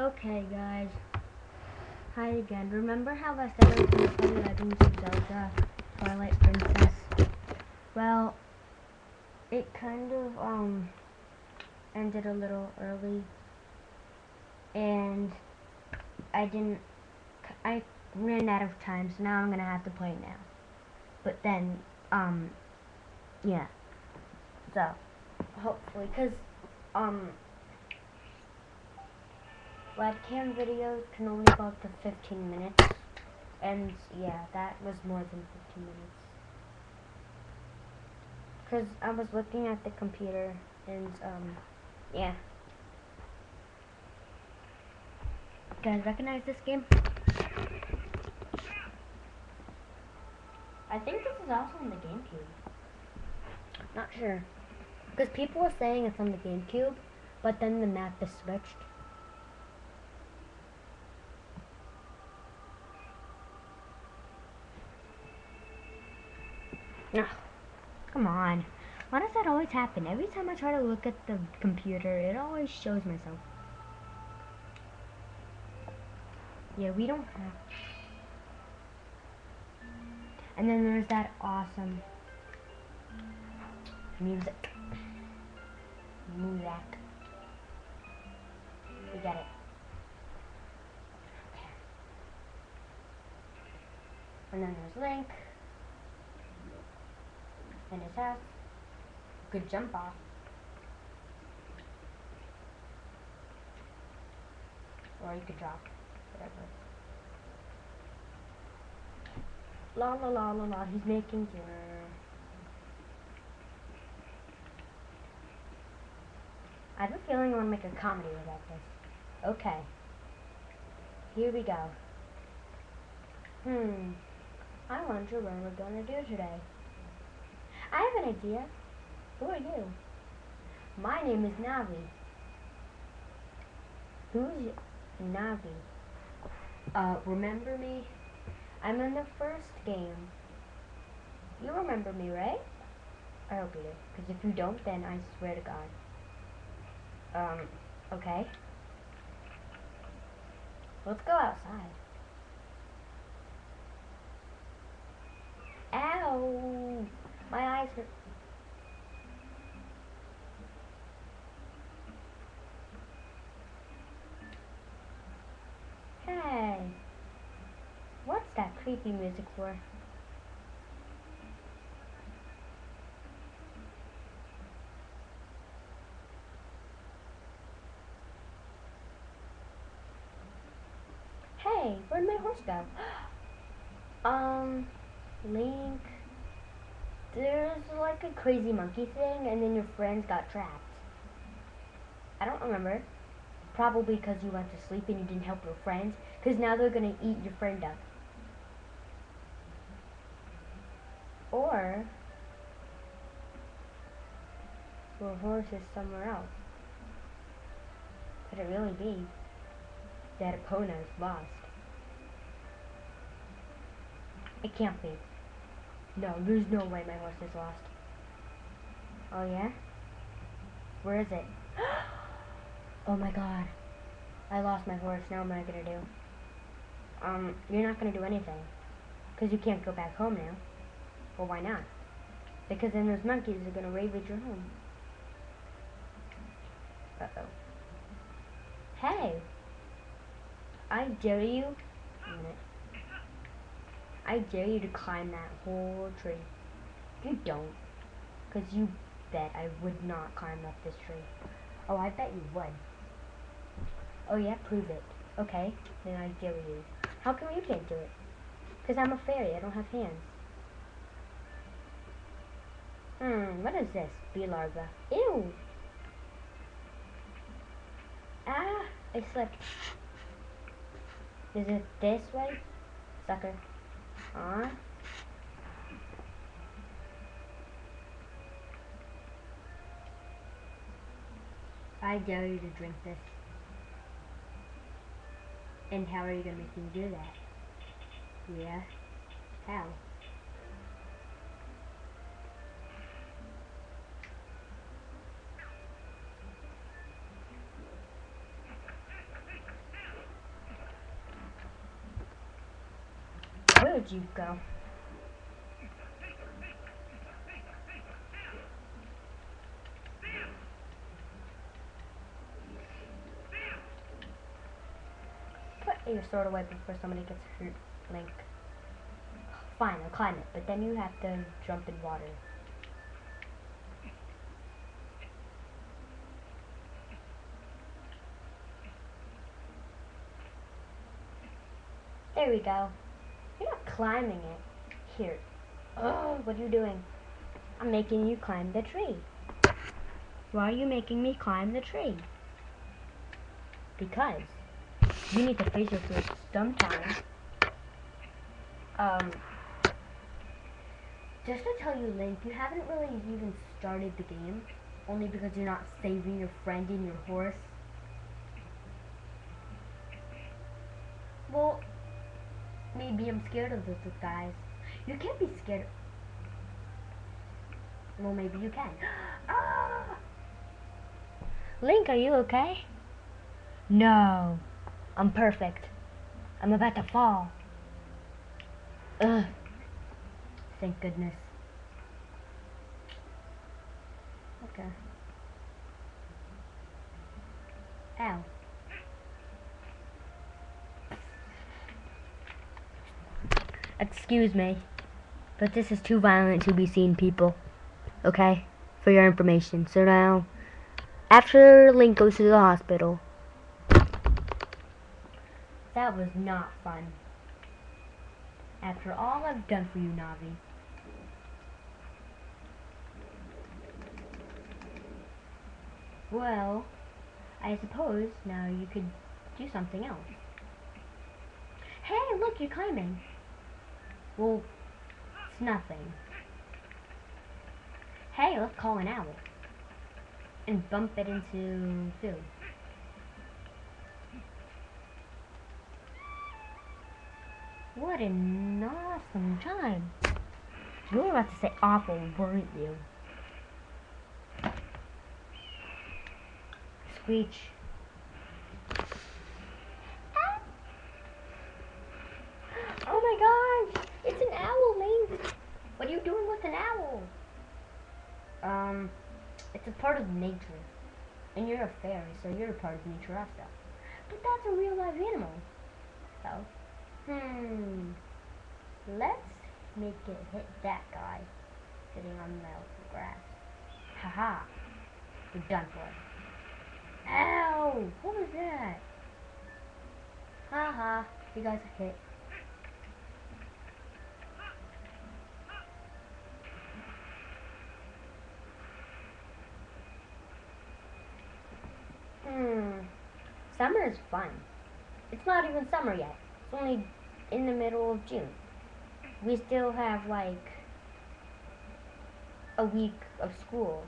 Okay, guys. Hi again. Remember how I said I was going to play Legends of Zelda Twilight Princess? Well, it kind of, um, ended a little early. And I didn't, I ran out of time, so now I'm going to have to play now. But then, um, yeah. So, hopefully, because, um, webcam videos can only go up to 15 minutes. And yeah, that was more than 15 minutes. Because I was looking at the computer and, um, yeah. Guys, recognize this game? I think this is also on the GameCube. Not sure. Because people were saying it's on the GameCube, but then the map is switched. No. Come on. Why does that always happen? Every time I try to look at the computer, it always shows myself. Yeah, we don't have... And then there's that awesome music. Music. We get it. Okay. And then there's Link. And his house. Good jump off. Or you could drop. Whatever. La la la la la, he's making dinner. I have a feeling I want to make a comedy about this. Okay. Here we go. Hmm. I wonder what we're gonna do today. I have an idea. Who are you? My name is Navi. Who's Navi? Uh, remember me? I'm in the first game. You remember me, right? I hope you do. Because if you don't, then I swear to God. Um, okay. Let's go outside. Ow! My eyes hurt. Hey! What's that creepy music for? Hey, where'd my horse go? um, Link. There's like a crazy monkey thing, and then your friends got trapped. I don't remember. Probably because you went to sleep and you didn't help your friends, because now they're gonna eat your friend up. Or, your horse is somewhere else. Could it really be that Epona is lost? It can't be. No, there's no way my horse is lost. Oh yeah? Where is it? oh my god. I lost my horse. Now what am I gonna do? Um, you're not gonna do anything. Because you can't go back home now. Well, why not? Because then those monkeys are gonna ravage your home. Uh-oh. Hey! I dare you... I dare you to climb that whole tree. You don't. Because you bet I would not climb up this tree. Oh, I bet you would. Oh yeah, prove it. Okay, then I dare you. How come you can't do it? Because I'm a fairy, I don't have hands. Hmm, what is this? Bee larva. Ew! Ah, I slipped. Is it this way? Sucker. I dare you to drink this. And how are you going to make me do that? Yeah? How? You go? Put your sword away before somebody gets hurt, Link. Fine, I'll climb it, but then you have to jump in water. There we go. Climbing it. Here. Oh, what are you doing? I'm making you climb the tree. Why are you making me climb the tree? Because you need to face your fears sometime. Um, just to tell you, Link, you haven't really even started the game, only because you're not saving your friend and your horse. Well, maybe I'm scared of those guys. You can't be scared. Well, maybe you can. ah! Link, are you okay? No, I'm perfect. I'm about to fall. Ugh. Thank goodness. Okay. Ow. Excuse me, but this is too violent to be seen, people. Okay? For your information. So now, after Link goes to the hospital, that was not fun. After all I've done for you, Navi. Well, I suppose now you could do something else. Hey, look, you're climbing. Well, it's nothing. Hey, let's call an owl. And bump it into food. What an awesome time. You were about to say awful, weren't you? Screech. Oh my gosh! It's an owl, Link! What are you doing with an owl? Um, it's a part of nature. And you're a fairy, so you're a part of nature also. But that's a real life animal. So, hmm. Let's make it hit that guy sitting on the grass. Haha. We're done for. Ow! What was that? Haha. You guys are hit. Hmm. Summer is fun. It's not even summer yet. It's only in the middle of June. We still have like a week of school.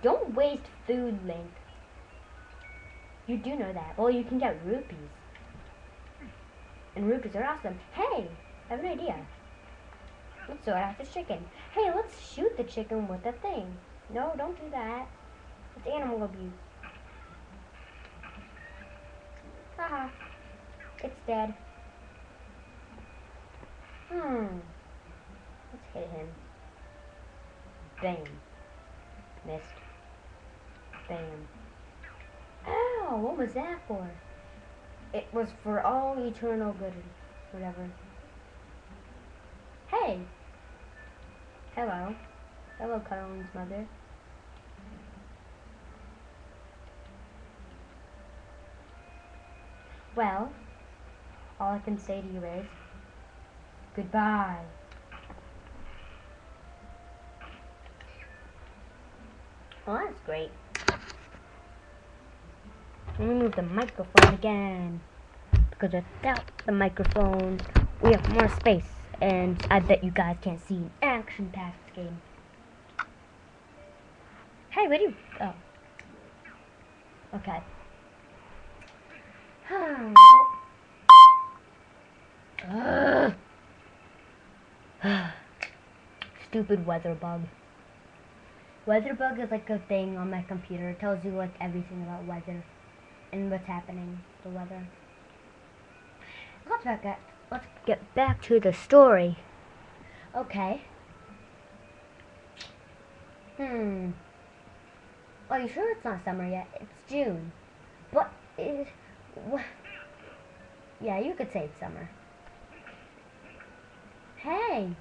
Don't waste food, Link. You do know that. Well, you can get rupees. And rupees are awesome. Hey, I have an idea. Let's sort out the chicken. Hey, let's shoot the chicken with the thing. No, don't do that. Animal abuse. Haha. It's dead. Hmm. Let's hit him. Bam. Missed. Bam. Ow! What was that for? It was for all eternal good. Whatever. Hey! Hello. Hello, Colin's mother. Well, all I can say to you is goodbye. Well, that's great. Let me move the microphone again. Because without the microphone, we have more space. And I bet you guys can't see an action-packed game. Hey, where do you... Oh. Okay. Stupid weather bug. Weather bug is like a thing on my computer. It tells you like everything about weather and what's happening, the weather. let's back let's get back to the story. Okay. Hmm. Are you sure it's not summer yet? It's June. But yeah, you could say it's summer. Hey!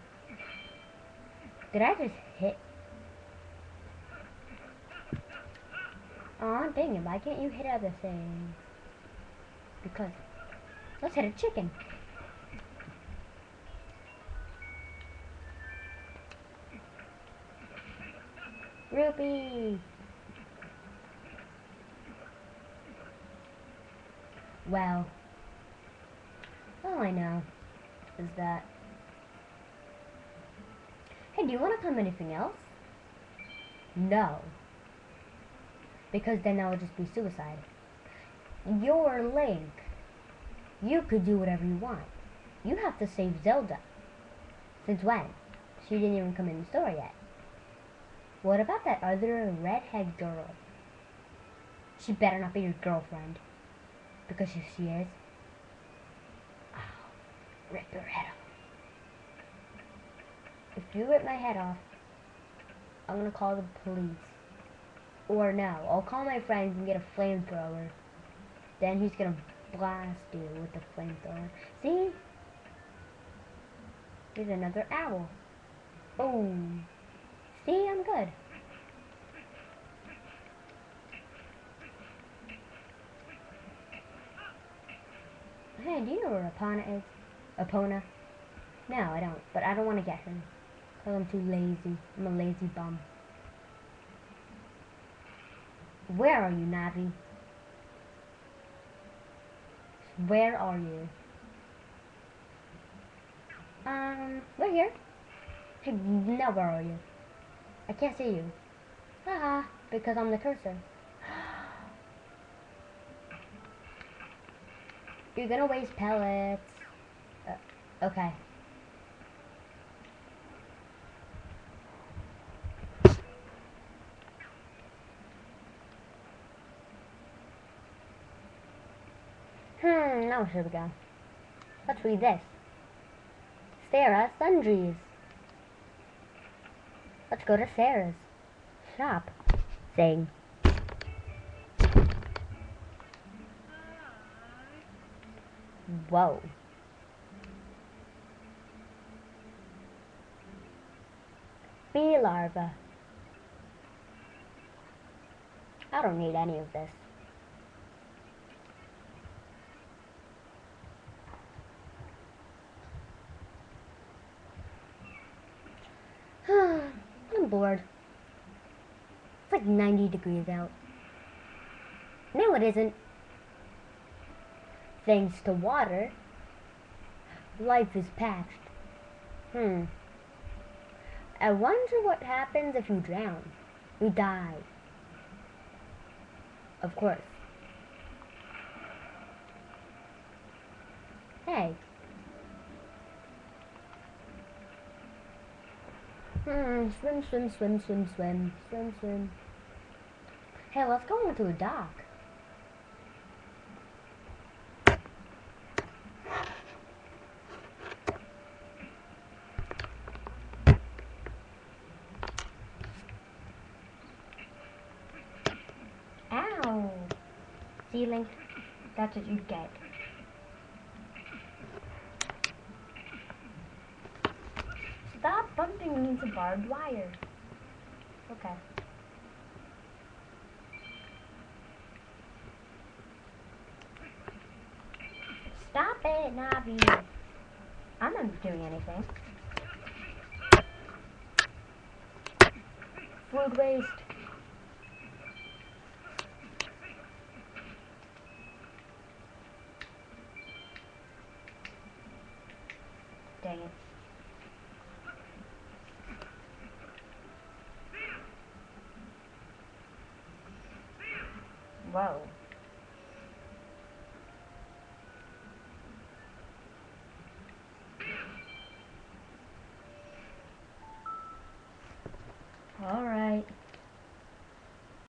Did I just hit? Oh, dang it, why can't you hit other things? Because, let's hit a chicken. Rupee! Well, all I know is that... Hey, do you want to come anything else? No. Because then that would just be suicide. You're Link. You could do whatever you want. You have to save Zelda. Since when? She didn't even come in the store yet. What about that other redhead girl? She better not be your girlfriend. Because if she is, I'll rip her head off. If you rip my head off, I'm gonna call the police. Or no, I'll call my friends and get a flamethrower. Then he's gonna blast you with the flamethrower. See? There's another owl. Oh. See, I'm good. Hey, do you know where Epona is? Epona? No, I don't. But I don't want to get her. Because I'm too lazy. I'm a lazy bum. Where are you, Navi? Where are you? Um, we're here. Hey, now where are you? I can't see you. Haha, because I'm the cursor. You're gonna waste pellets. Uh, okay. Hmm, now here we go. Let's read this. Sera Sundries. Let's go to Sera's shop thing. Whoa. Bee larva. I don't need any of this. I'm bored. It's like 90 degrees out. No, it isn't. Thanks to water, life is patched. Hmm. I wonder what happens if you drown. You die. Of course. Hey. Hmm, swim, swim, swim, swim, swim, swim, swim. Hey, let's go into a dock. Link. That's what you get. Stop bumping into barbed wire. Okay. Stop it, Navi. I'm not doing anything. Food waste. Dang it. Whoa.